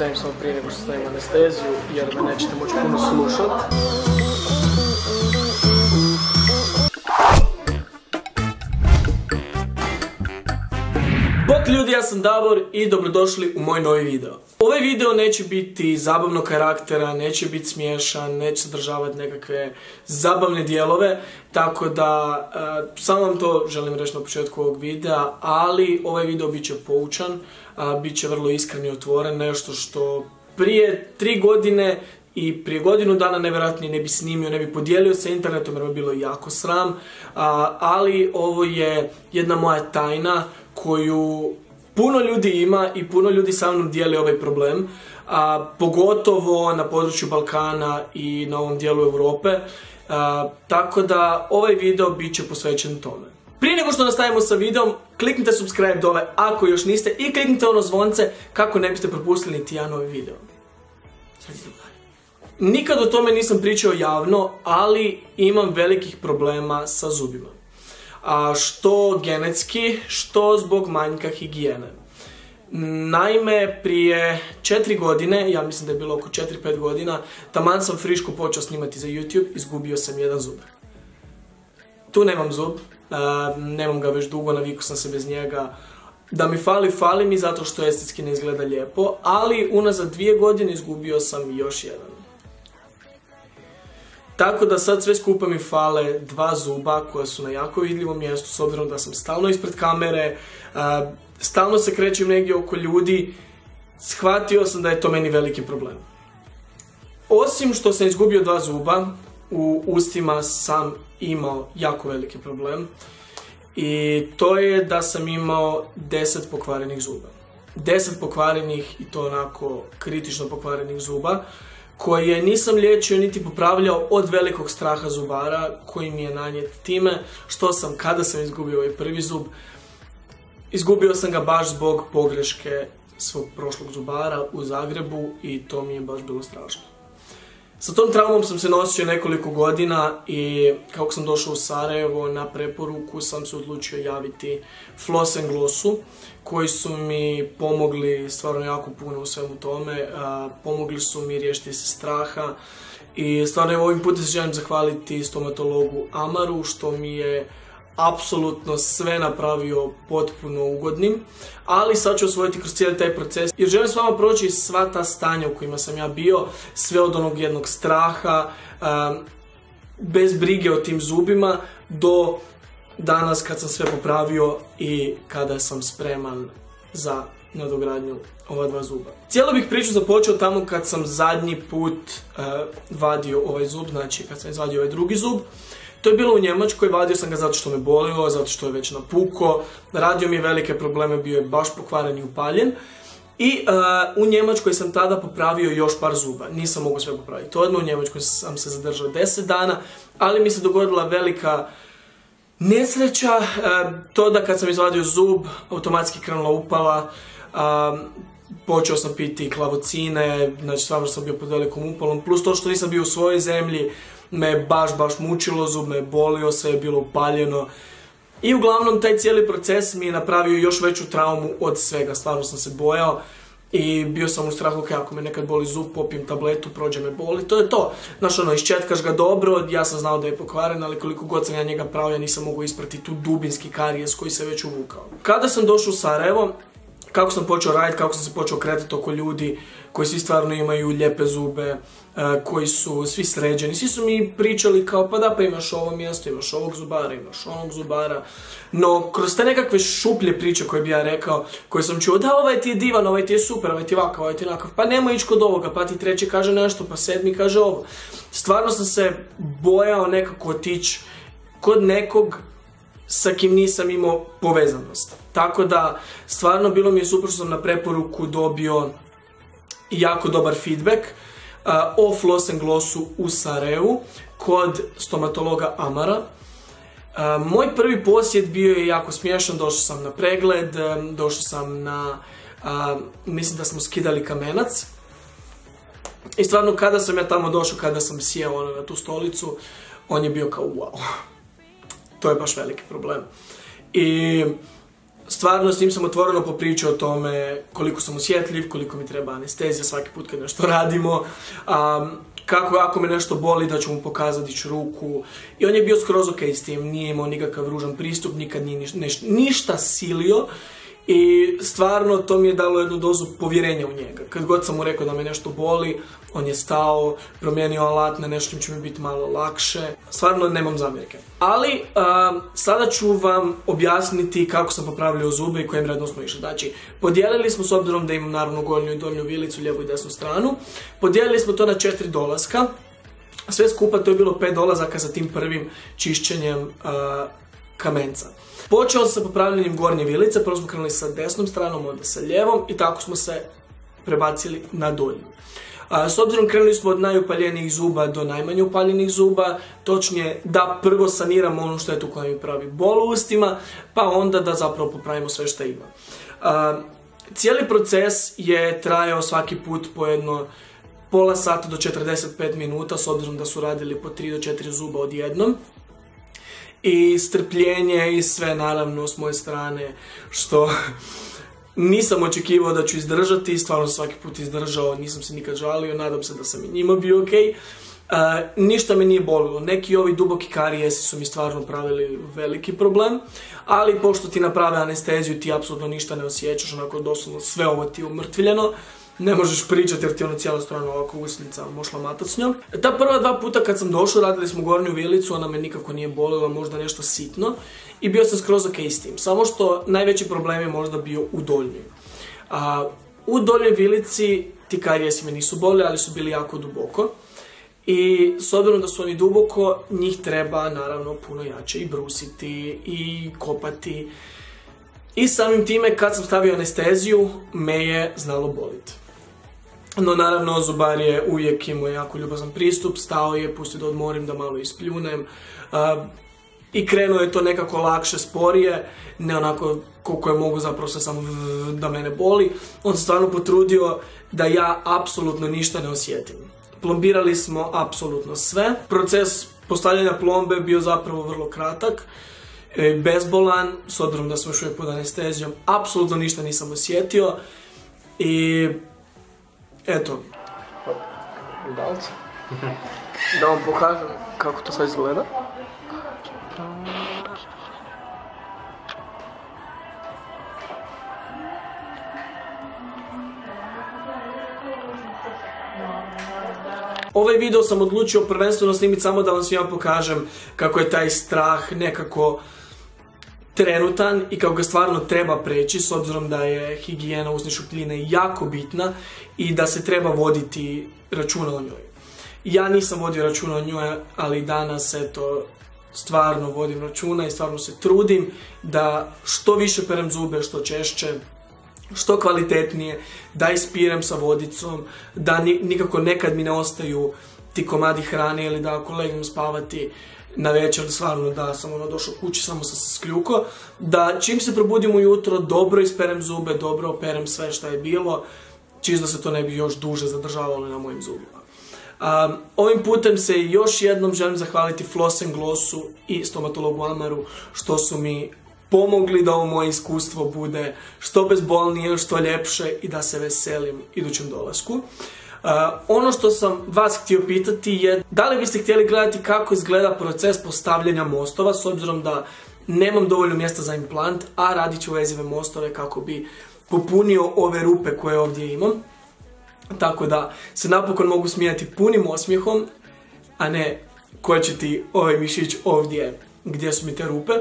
predstavim samo prije nego što stavim anesteziju, jer me nećete moći puno slušat. Ljudi, ja sam Davor i dobrodošli u moj novi video. Ovaj video neće biti zabavnog karaktera, neće biti smiješan, neće sadržavati nekakve zabavne dijelove, tako da e, samo vam to želim reći na početku ovog videa, ali ovaj video bit će poučan, bit će vrlo iskren i otvoren, nešto što prije tri godine i prije godinu dana nevjerojatnije ne bi snimio, ne bi podijelio sa internetom jer je bilo jako sram, ali ovo je jedna moja tajna koju puno ljudi ima i puno ljudi sa mnom dijeli ovaj problem, a, pogotovo na području Balkana i na ovom dijelu Europe, tako da ovaj video bit će posvećen tome. Prije nego što nastavimo sa videom, kliknite subscribe dole ako još niste i kliknite ono zvonce kako ne biste propustili niti jedan novi video. Nikad o tome nisam pričao javno, ali imam velikih problema sa zubima. A što genetski, što zbog manjka higijene. Naime, prije četiri godine, ja mislim da je bilo oko 4-5 godina, taman sam friško počeo snimati za YouTube, izgubio sam jedan zub. Tu nemam zub, e, nemam ga već dugo, naviku sam se bez njega. Da mi fali, fali mi zato što estetski ne izgleda lijepo, ali unazad dvije godine izgubio sam još jedan. Tako da sad sve skupa mi fale dva zuba koja su na jako vidljivom mjestu s obzirom da sam stalno ispred kamere, a, stalno se krećem negdje oko ljudi, shvatio sam da je to meni veliki problem. Osim što sam izgubio dva zuba, u ustima sam imao jako veliki problem i to je da sam imao 10 pokvarenih zuba. 10 pokvarenih i to onako kritično pokvarenih zuba koje nisam liječio niti popravljao od velikog straha zubara koji mi je nanjet time što sam kada sam izgubio ovaj prvi zub izgubio sam ga baš zbog pogreške svog prošlog zubara u Zagrebu i to mi je baš bilo strašno. Sa tom traumom sam se nosio nekoliko godina i kako sam došao u Sarajevo na preporuku sam se odlučio javiti Floss Glossu koji su mi pomogli stvarno jako puno u svemu tome. pomogli su mi riješiti se straha i stvarno ovim putem se želim zahvaliti stomatologu Amaru što mi je apsolutno sve napravio potpuno ugodnim, ali sad ću osvojiti kroz cijeli taj proces jer želim s vama proći sva ta stanja u kojima sam ja bio, sve od onog jednog straha, bez brige o tim zubima, do danas kad sam sve popravio i kada sam spreman za nadogradnju ova dva zuba. Cijelo bih priču započeo tamo kad sam zadnji put vadio ovaj zub, znači kad sam izvadio ovaj drugi zub. To je bilo u Njemačkoj, vadio sam ga zato što me bolio, zato što je već napuko, radio mi je velike probleme, bio je baš pokvaren i upaljen. I uh, u Njemačkoj sam tada popravio još par zuba, nisam mogao sve popraviti. Odmah u Njemačkoj sam se zadržao 10 dana, ali mi se dogodila velika nesreća, uh, to da kad sam izvadio zub, automatski krenula upala, um, počeo sam piti klavocine, znači stvarno sam bio pod velikom upalom, plus to što nisam bio u svojoj zemlji, me baš, baš mučilo, zub me bolio, sve je bilo upaljeno. I uglavnom taj cijeli proces mi je napravio još veću traumu od svega, stvarno sam se bojao. I bio sam u strahu, ok, ako me nekad boli zub, popijem tabletu, prođe me boli, to je to. Znaš, ono, iščetkaš ga dobro, ja sam znao da je pokvaren, ali koliko god sam ja njega pravio, ja nisam mogao isprati tu dubinski karijes koji se već uvukao. Kada sam došao u Sarajevo, kako sam počeo raditi, kako sam se počeo kretati oko ljudi koji svi stvarno imaju lijepe zube, e, koji su svi sređeni. Svi su mi pričali kao pa da pa imaš ovo mjesto, imaš ovog zubara, imaš onog zubara. No, kroz te nekakve šuplje priče koje bi ja rekao, koje sam čuo, da ovaj ti je divan, ovaj ti je super, ovaj ti je ovakav, ovaj ti je onakav, pa nemoj ići kod ovoga, pa ti treći kaže nešto, pa sedmi kaže ovo. Stvarno sam se bojao nekako otići kod nekog sa kim nisam imao povezanost. Tako da, stvarno bilo mi je super što sam na preporuku dobio jako dobar feedback uh, o Floss Glossu u Sarajevu kod stomatologa Amara. Uh, moj prvi posjet bio je jako smiješan, došao sam na pregled, um, došao sam na, uh, mislim da smo skidali kamenac. I stvarno kada sam ja tamo došao, kada sam sjeo ono, na tu stolicu, on je bio kao wow. To je baš veliki problem. I stvarno s njim sam otvoreno popričao o tome koliko sam osjetljiv, koliko mi treba anestezija svaki put kad nešto radimo, kako ako me nešto boli da ću mu pokazati ću ruku. I on je bio skroz ok s tim, nije imao nikakav ružan pristup, nikad nije ništa silio. I stvarno to mi je dalo jednu dozu povjerenja u njega. Kad god sam mu rekao da me nešto boli, on je stao, promijenio alat na nešto će mi biti malo lakše. Stvarno nemam zamjerke. Ali, sada ću vam objasniti kako sam popravljao zube i kojim redom smo išli. Znači, podijelili smo, s obzirom da imam naravno gornju i donju vilicu, lijevu i desnu stranu, podijelili smo to na četiri dolaska. Sve skupa to je bilo pet dolazaka sa tim prvim čišćenjem kamenca. Počeo sam sa popravljanjem gornje vilice, prvo smo krenuli sa desnom stranom, onda sa lijevom i tako smo se prebacili na donju. S obzirom krenuli smo od najupaljenijih zuba do najmanje upaljenih zuba, točnije da prvo saniramo ono što je tu koja mi pravi bol u ustima, pa onda da zapravo popravimo sve što ima. Cijeli proces je trajao svaki put po jedno pola sata do 45 minuta, s obzirom da su radili po 3 do 4 zuba odjednom i strpljenje i sve naravno s moje strane što nisam očekivao da ću izdržati, stvarno svaki put izdržao, nisam se nikad žalio, nadam se da sam i njima bio ok. ništa me nije bolilo, neki ovi duboki karijesi su mi stvarno pravili veliki problem, ali pošto ti naprave anesteziju ti apsolutno ništa ne osjećaš, onako doslovno sve ovo ti je umrtvljeno ne možeš pričati jer ti ono cijela strana ovako usnica mošla matat s njom. Ta prva dva puta kad sam došao radili smo gornju vilicu, ona me nikako nije bolila, možda nešto sitno i bio sam skroz ok s tim. Samo što najveći problem je možda bio u doljnjoj. U doljnjoj vilici ti karijesi me nisu boli, ali su bili jako duboko. I s obzirom da su oni duboko, njih treba naravno puno jače i brusiti i kopati. I samim time kad sam stavio anesteziju, me je znalo boliti. No naravno zubar je uvijek imao jako ljubazan pristup, stao je, pustio da odmorim, da malo ispljunem. I krenuo je to nekako lakše, sporije, ne onako koliko je mogu zapravo se samo da mene boli. On se stvarno potrudio da ja apsolutno ništa ne osjetim. Plombirali smo apsolutno sve. Proces postavljanja plombe bio zapravo vrlo kratak, e, bezbolan, s obzirom da smo još uvijek pod anestezijom, apsolutno ništa nisam osjetio. I Eto. Da vam pokažem kako to sve izgleda. Ovaj video sam odlučio prvenstveno snimiti samo da vam svima pokažem kako je taj strah nekako trenutan i kako ga stvarno treba preći s obzirom da je higijena usne šupljine jako bitna i da se treba voditi računa o njoj. Ja nisam vodio računa o njoj, ali danas eto stvarno vodim računa i stvarno se trudim da što više perem zube, što češće, što kvalitetnije, da ispirem sa vodicom, da nikako nekad mi ne ostaju ti komadi hrane ili da ako legnem spavati na večer, stvarno da sam ono došao kući, samo sam se skljuko, da čim se probudim ujutro, dobro isperem zube, dobro operem sve što je bilo, čisto se to ne bi još duže zadržavalo na mojim zubima. ovim putem se još jednom želim zahvaliti Floss Glossu i stomatologu Amaru što su mi pomogli da ovo moje iskustvo bude što bezbolnije, što ljepše i da se veselim idućem dolasku. Uh, ono što sam vas htio pitati je da li biste htjeli gledati kako izgleda proces postavljanja mostova s obzirom da nemam dovoljno mjesta za implant, a radit ću vezive mostove kako bi popunio ove rupe koje ovdje imam. Tako da se napokon mogu smijati punim osmijehom, a ne ko će ovaj mišić ovdje gdje su mi te rupe.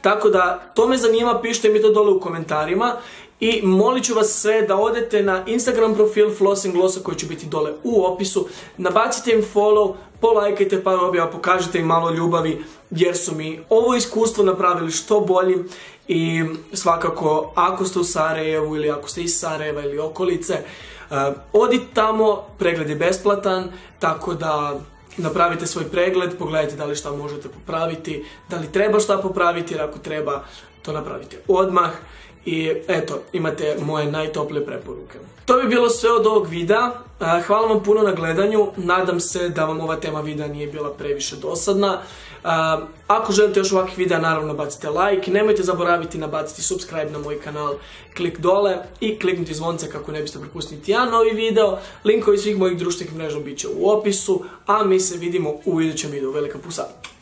Tako da, to me zanima, pišite mi to dole u komentarima i molit ću vas sve da odete na Instagram profil Flossing Glossa koji će biti dole u opisu. Nabacite im follow, polajkajte par objava, pokažite im malo ljubavi jer su mi ovo iskustvo napravili što boljim i svakako ako ste u Sarajevu ili ako ste iz Sarajeva ili okolice, uh, odite tamo, pregled je besplatan, tako da napravite svoj pregled, pogledajte da li šta možete popraviti, da li treba šta popraviti jer ako treba to napravite odmah i eto, imate moje najtoplije preporuke. To bi bilo sve od ovog videa. Hvala vam puno na gledanju. Nadam se da vam ova tema videa nije bila previše dosadna. ako želite još ovakvih videa, naravno bacite like. Nemojte zaboraviti nabaciti subscribe na moj kanal, klik dole i kliknuti zvonce kako ne biste propustili jedan novi video. Linkovi svih mojih društvenih mreža bit će u opisu, a mi se vidimo u idućem videu. Velika pusa!